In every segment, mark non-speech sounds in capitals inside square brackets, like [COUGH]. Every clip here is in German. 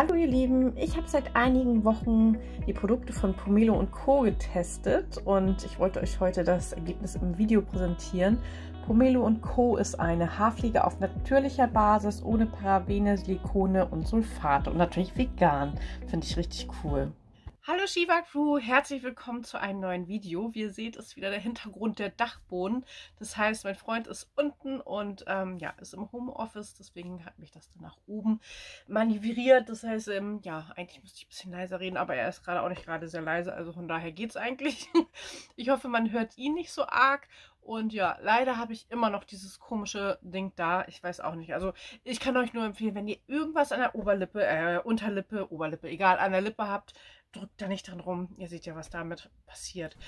Hallo ihr Lieben, ich habe seit einigen Wochen die Produkte von Pomelo Co. getestet und ich wollte euch heute das Ergebnis im Video präsentieren. Pomelo Co. ist eine Haarpflege auf natürlicher Basis, ohne Parabene, Silikone und Sulfate und natürlich vegan. Finde ich richtig cool. Hallo Shiva Crew, herzlich willkommen zu einem neuen Video. Wie ihr seht, ist wieder der Hintergrund der Dachboden. Das heißt, mein Freund ist unten und ähm, ja, ist im Homeoffice, deswegen hat mich das dann nach oben manövriert. Das heißt, ähm, ja, eigentlich müsste ich ein bisschen leiser reden, aber er ist gerade auch nicht gerade sehr leise, also von daher geht es eigentlich. [LAUGHS] Ich hoffe, man hört ihn nicht so arg. Und ja, leider habe ich immer noch dieses komische Ding da. Ich weiß auch nicht. Also ich kann euch nur empfehlen, wenn ihr irgendwas an der Oberlippe, äh, Unterlippe, Oberlippe, egal, an der Lippe habt, drückt da nicht dran rum. Ihr seht ja, was damit passiert.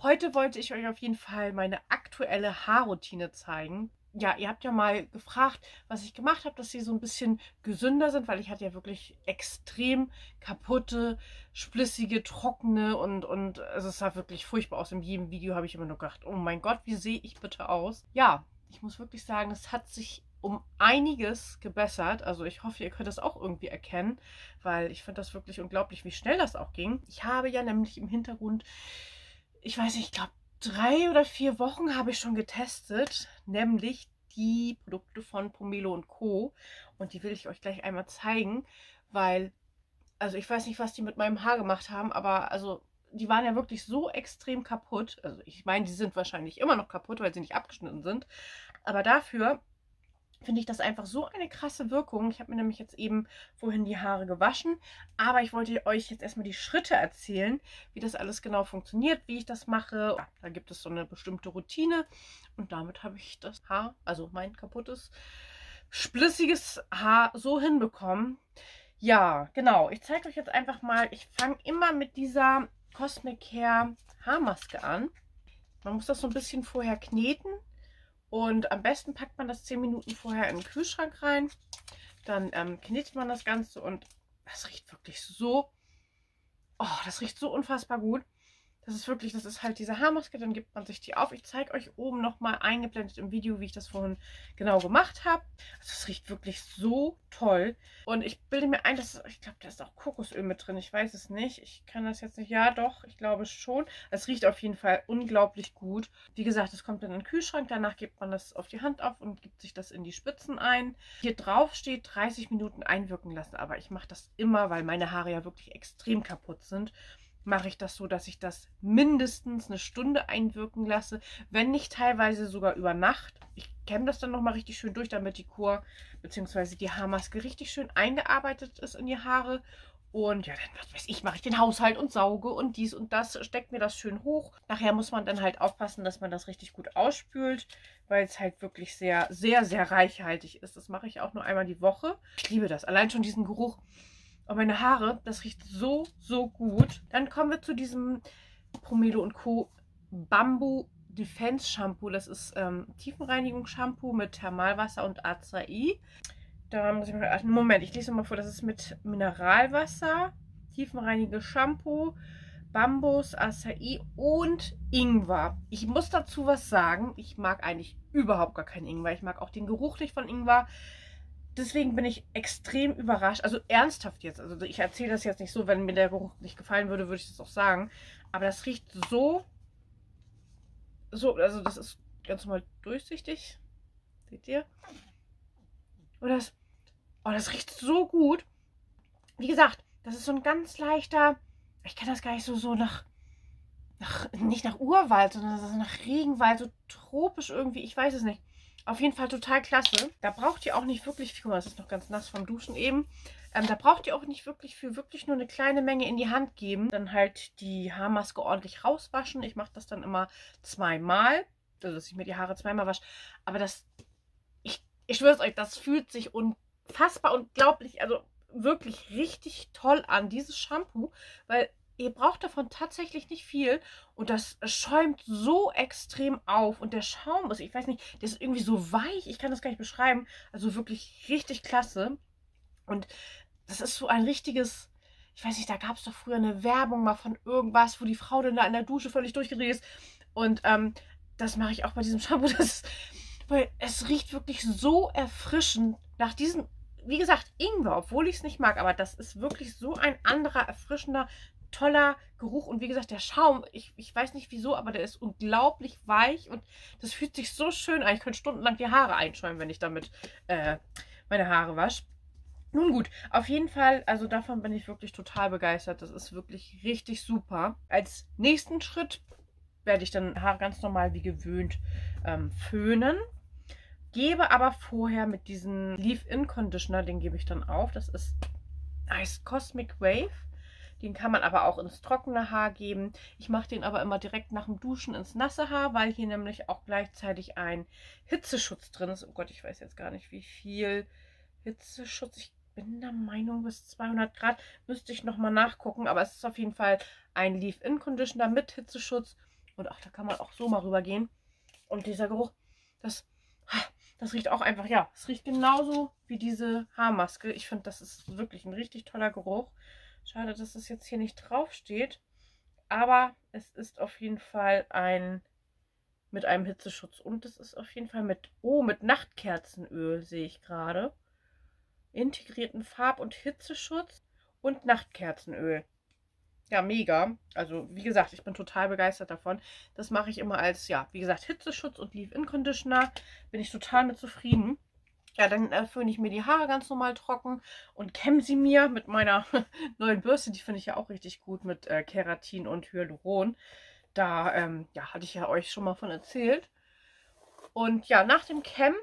Heute wollte ich euch auf jeden Fall meine aktuelle Haarroutine zeigen. Ja, ihr habt ja mal gefragt, was ich gemacht habe, dass sie so ein bisschen gesünder sind, weil ich hatte ja wirklich extrem kaputte, splissige, trockene und, und also es sah wirklich furchtbar aus. In jedem Video habe ich immer nur gedacht, oh mein Gott, wie sehe ich bitte aus? Ja, ich muss wirklich sagen, es hat sich um einiges gebessert. Also ich hoffe, ihr könnt das auch irgendwie erkennen, weil ich finde das wirklich unglaublich, wie schnell das auch ging. Ich habe ja nämlich im Hintergrund, ich weiß nicht, ich glaube drei oder vier Wochen habe ich schon getestet, nämlich die Produkte von Pomelo und Co. Und die will ich euch gleich einmal zeigen, weil, also ich weiß nicht, was die mit meinem Haar gemacht haben, aber also die waren ja wirklich so extrem kaputt. Also ich meine, die sind wahrscheinlich immer noch kaputt, weil sie nicht abgeschnitten sind. Aber dafür finde ich das einfach so eine krasse Wirkung. Ich habe mir nämlich jetzt eben vorhin die Haare gewaschen, aber ich wollte euch jetzt erstmal die Schritte erzählen, wie das alles genau funktioniert, wie ich das mache. Ja, da gibt es so eine bestimmte Routine und damit habe ich das Haar, also mein kaputtes, splissiges Haar so hinbekommen. Ja, genau. Ich zeige euch jetzt einfach mal, ich fange immer mit dieser Cosmic Hair Haarmaske an. Man muss das so ein bisschen vorher kneten und am besten packt man das 10 Minuten vorher in den Kühlschrank rein. Dann ähm, knetet man das Ganze und das riecht wirklich so. Oh, das riecht so unfassbar gut. Das ist wirklich, das ist halt diese Haarmaske, dann gibt man sich die auf. Ich zeige euch oben nochmal eingeblendet im Video, wie ich das vorhin genau gemacht habe. Also es riecht wirklich so toll. Und ich bilde mir ein, dass, ich glaube, da ist auch Kokosöl mit drin. Ich weiß es nicht. Ich kann das jetzt nicht. Ja, doch, ich glaube schon. Es riecht auf jeden Fall unglaublich gut. Wie gesagt, es kommt dann in den Kühlschrank. Danach gibt man das auf die Hand auf und gibt sich das in die Spitzen ein. Hier drauf steht 30 Minuten einwirken lassen. Aber ich mache das immer, weil meine Haare ja wirklich extrem kaputt sind mache ich das so, dass ich das mindestens eine Stunde einwirken lasse, wenn nicht teilweise sogar über Nacht. Ich kämme das dann nochmal richtig schön durch, damit die Kur bzw. die Haarmaske richtig schön eingearbeitet ist in die Haare. Und ja, dann, was weiß ich, mache ich den Haushalt und sauge und dies und das, steckt mir das schön hoch. Nachher muss man dann halt aufpassen, dass man das richtig gut ausspült, weil es halt wirklich sehr, sehr, sehr reichhaltig ist. Das mache ich auch nur einmal die Woche. Ich liebe das. Allein schon diesen Geruch und meine Haare, das riecht so, so gut. Dann kommen wir zu diesem Pomelo Co. Bamboo Defense Shampoo. Das ist ähm, Tiefenreinigungsshampoo mit Thermalwasser und Acai. Da muss ich mal. Ach, Moment, ich lese mal vor. Das ist mit Mineralwasser, tiefenreinigendes Shampoo, Bambus, Acai und Ingwer. Ich muss dazu was sagen. Ich mag eigentlich überhaupt gar keinen Ingwer. Ich mag auch den Geruch nicht von Ingwer deswegen bin ich extrem überrascht. Also ernsthaft jetzt. Also ich erzähle das jetzt nicht so, wenn mir der Geruch nicht gefallen würde, würde ich das auch sagen. Aber das riecht so, so, also das ist ganz normal durchsichtig. Seht ihr? Und das, oh, das riecht so gut. Wie gesagt, das ist so ein ganz leichter, ich kann das gar nicht so, so nach, nach nicht nach Urwald, sondern nach Regenwald, so tropisch irgendwie, ich weiß es nicht. Auf jeden Fall total klasse. Da braucht ihr auch nicht wirklich viel. Guck mal, das ist noch ganz nass vom Duschen eben. Ähm, da braucht ihr auch nicht wirklich für wirklich nur eine kleine Menge in die Hand geben. Dann halt die Haarmaske ordentlich rauswaschen. Ich mache das dann immer zweimal. Also, dass ich mir die Haare zweimal wasche. Aber das, ich, ich schwöre es euch, das fühlt sich unfassbar unglaublich, also wirklich richtig toll an, dieses Shampoo. Weil ihr braucht davon tatsächlich nicht viel und das schäumt so extrem auf und der Schaum ist, ich weiß nicht, der ist irgendwie so weich, ich kann das gar nicht beschreiben, also wirklich richtig klasse. Und das ist so ein richtiges, ich weiß nicht, da gab es doch früher eine Werbung mal von irgendwas, wo die Frau dann da in der Dusche völlig durchgedreht ist. Und ähm, das mache ich auch bei diesem [LAUGHS] Shampoo, das, weil es riecht wirklich so erfrischend nach diesem wie gesagt, Ingwer, obwohl ich es nicht mag, aber das ist wirklich so ein anderer, erfrischender, toller Geruch. Und wie gesagt, der Schaum, ich, ich weiß nicht wieso, aber der ist unglaublich weich und das fühlt sich so schön an. Ich könnte stundenlang die Haare einschäumen, wenn ich damit äh, meine Haare wasche. Nun gut, auf jeden Fall, also davon bin ich wirklich total begeistert. Das ist wirklich richtig super. Als nächsten Schritt werde ich dann Haare ganz normal wie gewöhnt ähm, föhnen. Gebe aber vorher mit diesem Leave-In Conditioner, den gebe ich dann auf. Das ist heißt Cosmic Wave. Den kann man aber auch ins trockene Haar geben. Ich mache den aber immer direkt nach dem Duschen ins nasse Haar, weil hier nämlich auch gleichzeitig ein Hitzeschutz drin ist. Oh Gott, ich weiß jetzt gar nicht, wie viel Hitzeschutz. Ich bin der Meinung, bis 200 Grad müsste ich nochmal nachgucken. Aber es ist auf jeden Fall ein Leave-In-Conditioner mit Hitzeschutz. Und ach, da kann man auch so mal rübergehen. Und dieser Geruch, das, das riecht auch einfach, ja, es riecht genauso wie diese Haarmaske. Ich finde, das ist wirklich ein richtig toller Geruch. Schade, dass es jetzt hier nicht drauf steht. Aber es ist auf jeden Fall ein mit einem Hitzeschutz. Und es ist auf jeden Fall mit, oh, mit Nachtkerzenöl sehe ich gerade. Integrierten Farb- und Hitzeschutz und Nachtkerzenöl. Ja, mega. Also, wie gesagt, ich bin total begeistert davon. Das mache ich immer als, ja, wie gesagt, Hitzeschutz und Leave-In-Conditioner. Bin ich total mit zufrieden. Ja, dann äh, föhne ich mir die Haare ganz normal trocken und kämme sie mir mit meiner [LAUGHS] neuen Bürste. Die finde ich ja auch richtig gut mit äh, Keratin und Hyaluron. Da ähm, ja, hatte ich ja euch schon mal von erzählt. Und ja, nach dem Kämmen,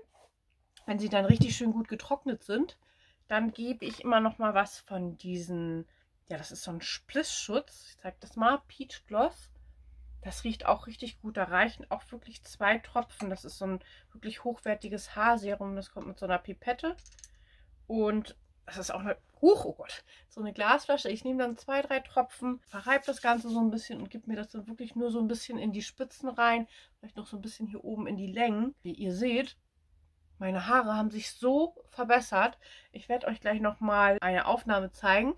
wenn sie dann richtig schön gut getrocknet sind, dann gebe ich immer noch mal was von diesen, ja, das ist so ein Splissschutz. Ich zeige das mal, Peach Gloss. Das riecht auch richtig gut. Da reichen auch wirklich zwei Tropfen. Das ist so ein wirklich hochwertiges Haarserum. Das kommt mit so einer Pipette. Und das ist auch eine, Huch, oh Gott, so eine Glasflasche. Ich nehme dann zwei, drei Tropfen, verreibe das Ganze so ein bisschen und gebe mir das dann wirklich nur so ein bisschen in die Spitzen rein. Vielleicht noch so ein bisschen hier oben in die Längen. Wie ihr seht, meine Haare haben sich so verbessert. Ich werde euch gleich nochmal eine Aufnahme zeigen.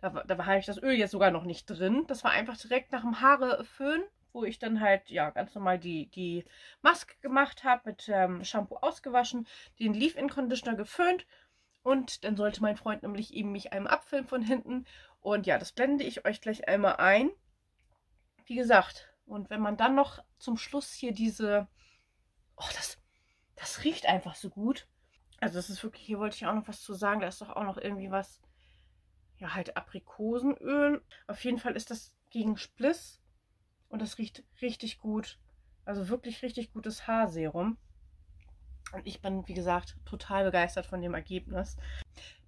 Da, da habe ich das Öl jetzt sogar noch nicht drin. Das war einfach direkt nach dem Haare föhn wo ich dann halt ja ganz normal die, die Maske gemacht habe, mit ähm, Shampoo ausgewaschen, den Leave-In-Conditioner geföhnt und dann sollte mein Freund nämlich eben mich einmal abfilmen von hinten. Und ja, das blende ich euch gleich einmal ein. Wie gesagt, und wenn man dann noch zum Schluss hier diese... Oh, das, das riecht einfach so gut. Also das ist wirklich, hier wollte ich auch noch was zu sagen. Da ist doch auch noch irgendwie was, ja halt Aprikosenöl. Auf jeden Fall ist das gegen Spliss und das riecht richtig gut. Also wirklich richtig gutes Haarserum. Und ich bin, wie gesagt, total begeistert von dem Ergebnis.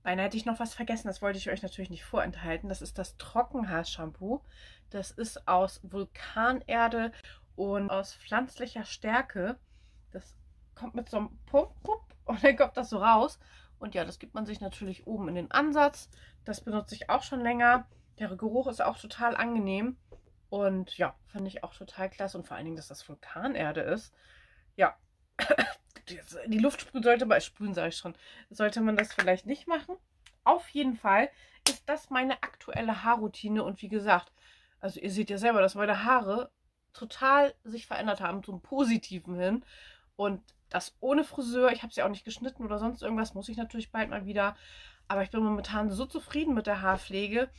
Beinahe hätte ich noch was vergessen, das wollte ich euch natürlich nicht vorenthalten. Das ist das Trockenhaarshampoo. Das ist aus Vulkanerde und aus pflanzlicher Stärke. Das kommt mit so einem Pump, Pump und dann kommt das so raus. Und ja, das gibt man sich natürlich oben in den Ansatz. Das benutze ich auch schon länger. Der Geruch ist auch total angenehm. Und ja, fand ich auch total klasse. Und vor allen Dingen, dass das Vulkanerde ist. Ja, [COUGHS] die Luft sprühen sollte man, sprühen sage ich schon, sollte man das vielleicht nicht machen. Auf jeden Fall ist das meine aktuelle Haarroutine. Und wie gesagt, also ihr seht ja selber, dass meine Haare total sich verändert haben zum Positiven hin. Und das ohne Friseur. Ich habe sie auch nicht geschnitten oder sonst irgendwas. Muss ich natürlich bald mal wieder. Aber ich bin momentan so zufrieden mit der Haarpflege.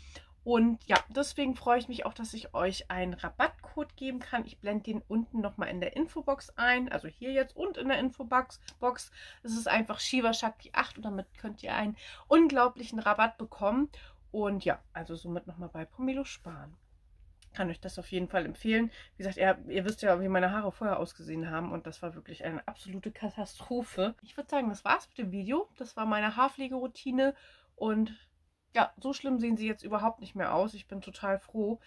Und ja, deswegen freue ich mich auch, dass ich euch einen Rabattcode geben kann. Ich blende den unten nochmal in der Infobox ein. Also hier jetzt und in der Infobox. Es ist einfach Shiva Shakti 8 und damit könnt ihr einen unglaublichen Rabatt bekommen. Und ja, also somit nochmal bei Pomelo sparen. Kann euch das auf jeden Fall empfehlen. Wie gesagt, ihr, ihr wisst ja, wie meine Haare vorher ausgesehen haben und das war wirklich eine absolute Katastrophe. Ich würde sagen, das war's mit dem Video. Das war meine Haarpflegeroutine und ja, so schlimm sehen sie jetzt überhaupt nicht mehr aus. Ich bin total froh,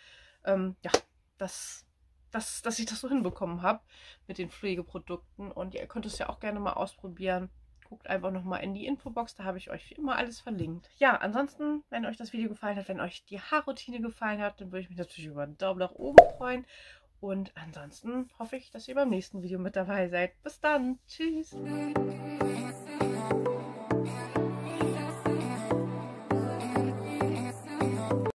ähm, ja, dass, dass, dass ich das so hinbekommen habe mit den Pflegeprodukten. Und ihr könnt es ja auch gerne mal ausprobieren. Guckt einfach nochmal in die Infobox, da habe ich euch wie immer alles verlinkt. Ja, ansonsten, wenn euch das Video gefallen hat, wenn euch die Haarroutine gefallen hat, dann würde ich mich natürlich über einen Daumen nach oben freuen. Und ansonsten hoffe ich, dass ihr beim nächsten Video mit dabei seid. Bis dann. Tschüss.